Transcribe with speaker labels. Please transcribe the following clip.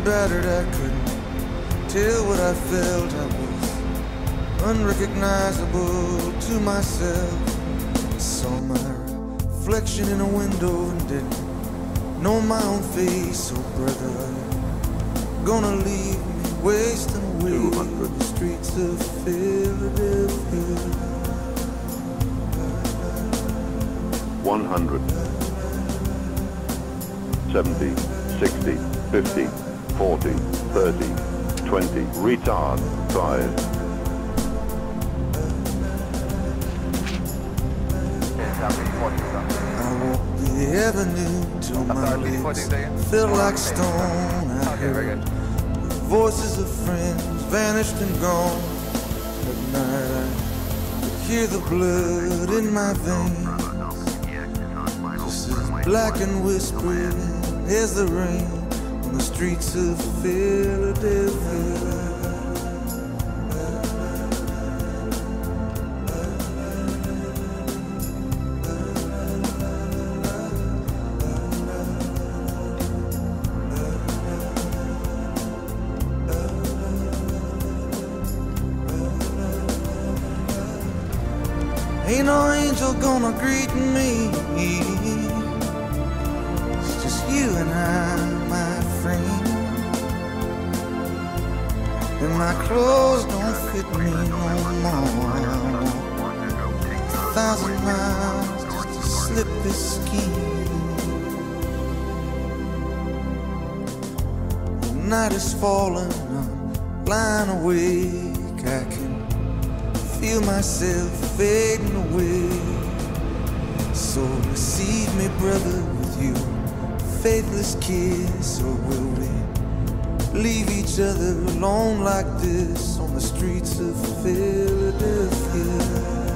Speaker 1: and battered, I couldn't tell what I felt. I was unrecognizable to myself. I saw my reflection in a window and didn't know my own face. Oh, brother, gonna leave me wasting away on the streets of Philadelphia.
Speaker 2: 100, 70, 60, 50, 40, 30, 20, retard, 5,
Speaker 1: I walked the avenue till my legs felt like stone. I heard the voices of friends vanished and gone. At night. I hear the blood in my veins, just as black and whispering. As the rain on the streets of Philadelphia. Ain't no angel gonna greet me. You and I, my friend. And my clothes don't fit me no more. A thousand miles just to slip this skin. The night is falling, I'm lying awake. I can feel myself fading away. So receive me, brother, with you, faithless kiss, or will we leave each other alone like this on the streets of Philadelphia?